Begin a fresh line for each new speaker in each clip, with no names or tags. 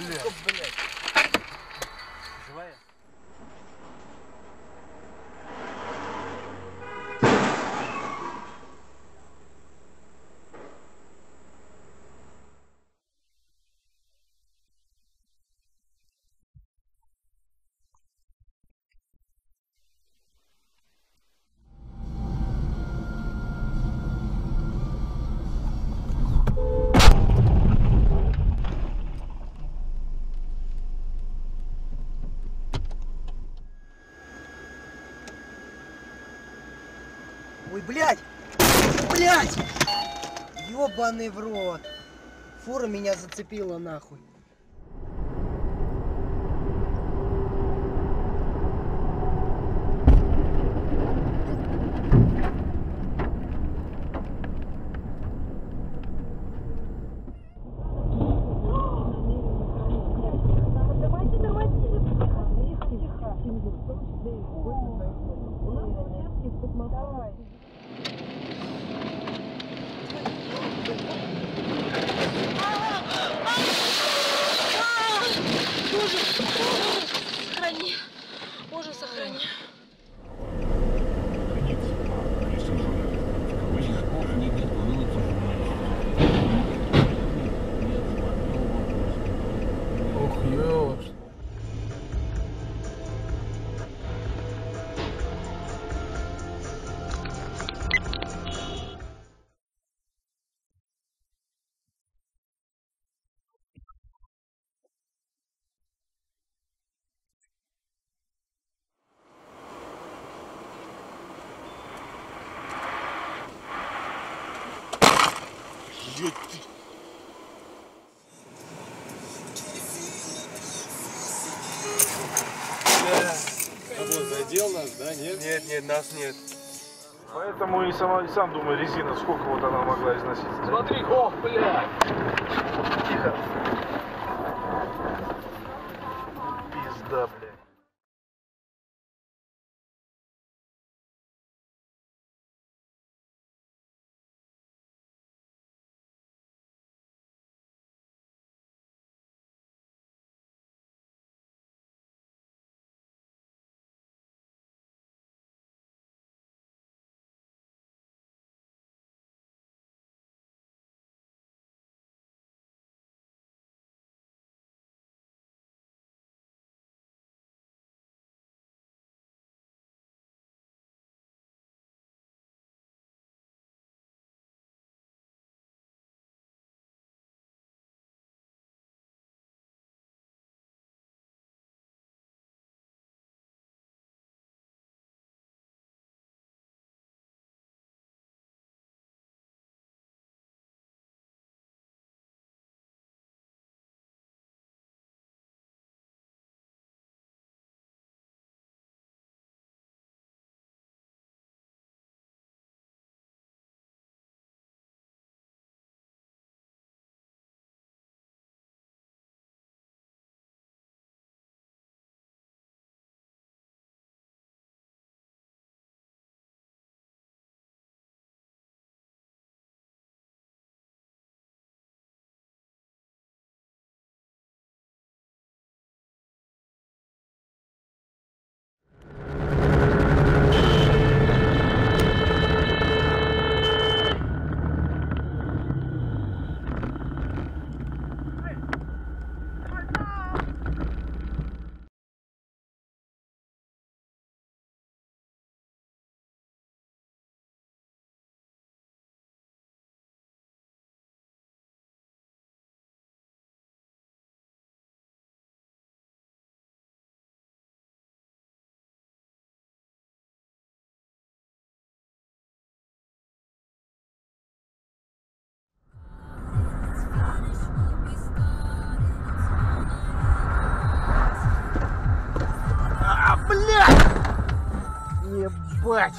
올려야
Ой, блядь! Блядь! Ёбаный в рот! Фура меня зацепила нахуй.
Давайте,
Задел нас, да, нет?
Нет, нет, нас нет. Поэтому и, сама, и сам думаю, резина, сколько вот она могла износить.
Смотри, ох, блядь!
Тихо.
Ебать!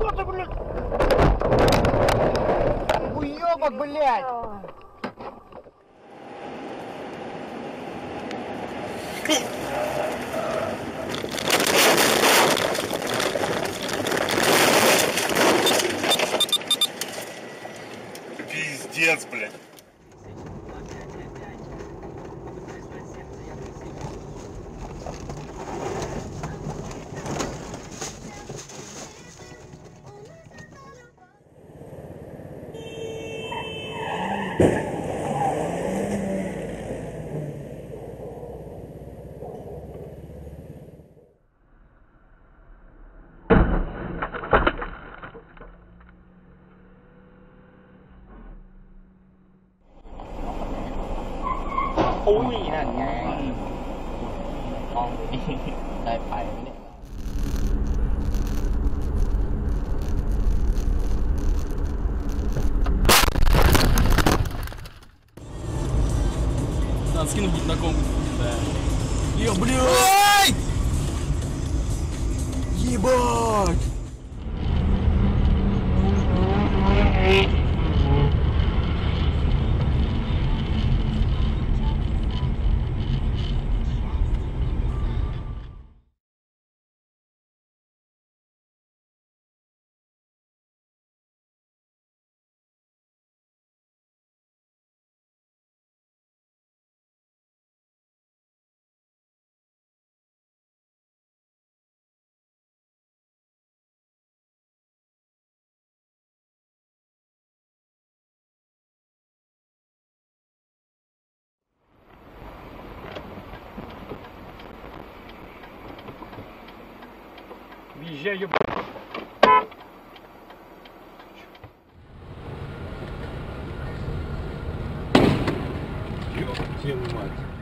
Уебок, блядь!
Пиздец, блядь.
ห้องนี้ ได้ไปไหมเนี่ย
Надо скинуть гипнокомп. Да. Ё, блядь! Ебать!
Ёб твою мать.